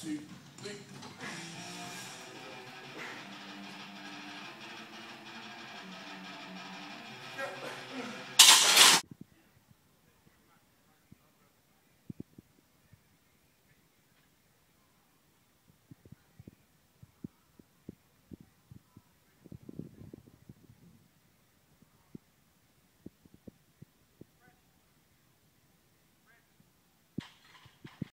two, three.